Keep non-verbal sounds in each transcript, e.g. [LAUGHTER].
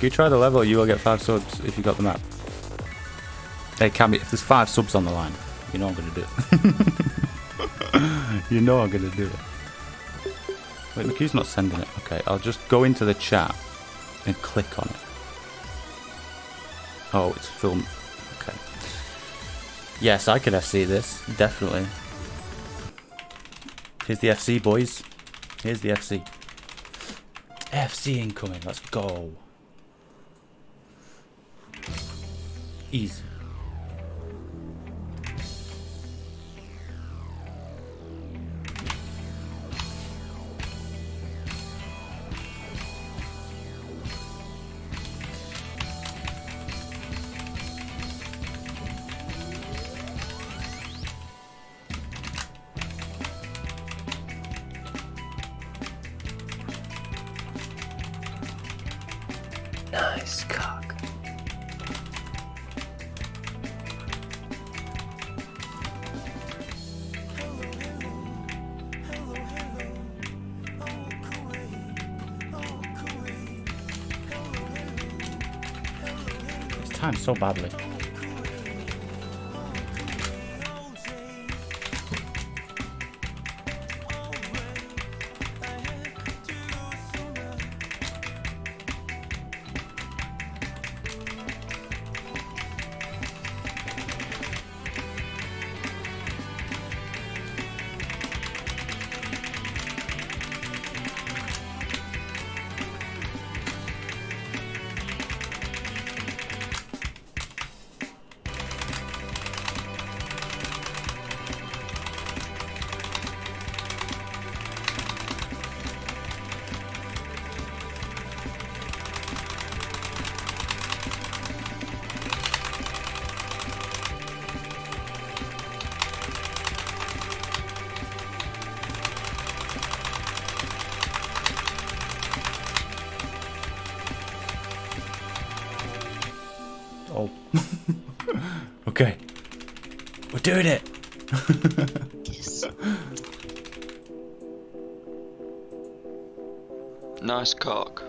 If you try the level, you will get five subs if you got the map. It can be if there's five subs on the line. You know I'm gonna do it. [LAUGHS] you know I'm gonna do it. Wait, McHugh's not sending it. Okay, I'll just go into the chat and click on it. Oh, it's film. Okay. Yes, I could FC this, definitely. Here's the FC, boys. Here's the FC. FC incoming, let's go. Easy. Nice cock. It's timed so badly. We're doing it. Nice cock.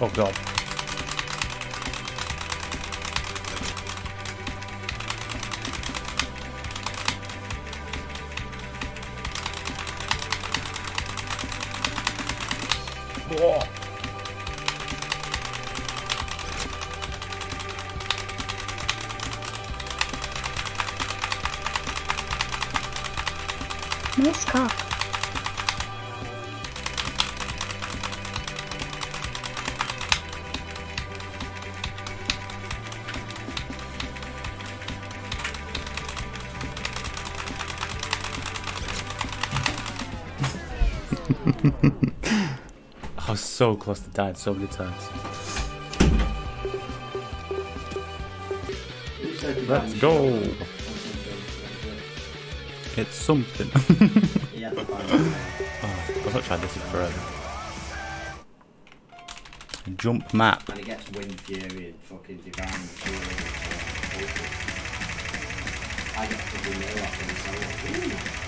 Oh god. Nice cock. So close to dying so many times. Let's go. It's something. [LAUGHS] Yeah, oh, I've not tried this in forever. Jump map. And it gets Wind Fury and fucking Divine Fury. I get to do more after this.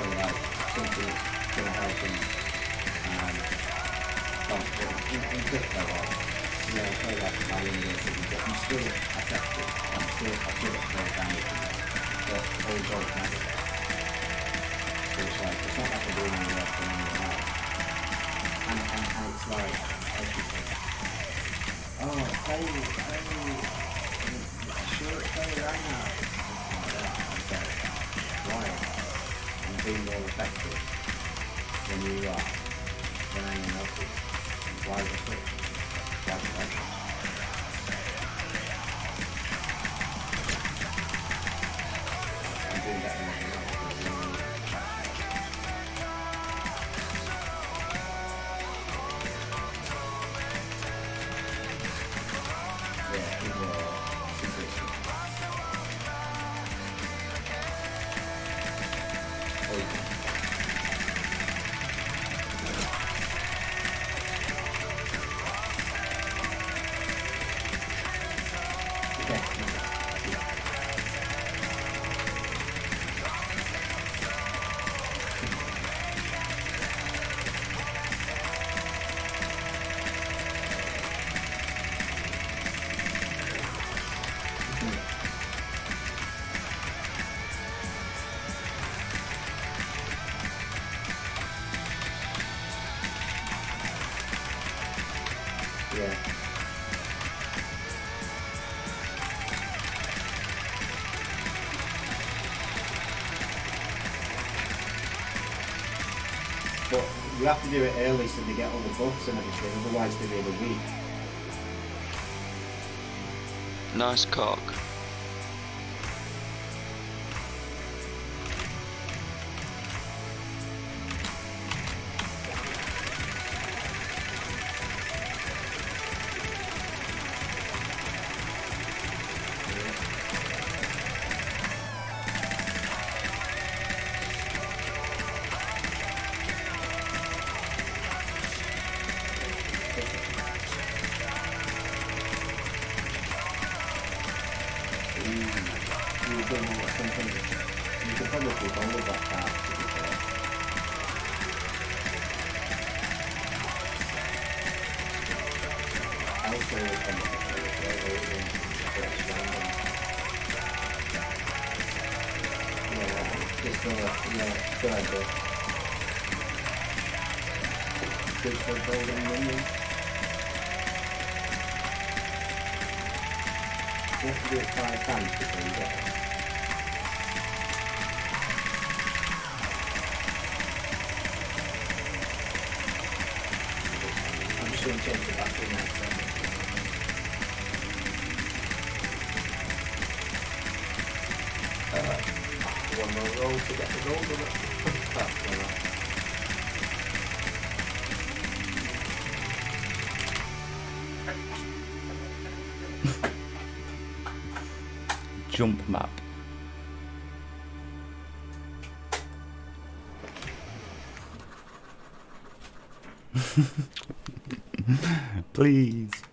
feel like something that's going to. Um, crypto, like, yeah, I my but I'm still affected. I'm still, I very all. So it's like, it's not like I'm doing any worse than anyone else. And, and, and it's like. Oh, sure, right now. I'm more effective than you are, than anyone else is. Why the Yeah. But you have to do it early so they get all the buffs and everything, otherwise they're really weak. Nice cock. Good for building minions. Do it five times get. I'm just going to change the battery now. One more roll to get the gold on it. That's. [LAUGHS] Jump map. [LAUGHS] Please.